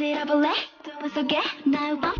들어볼래? 꿈 속에 날 봐.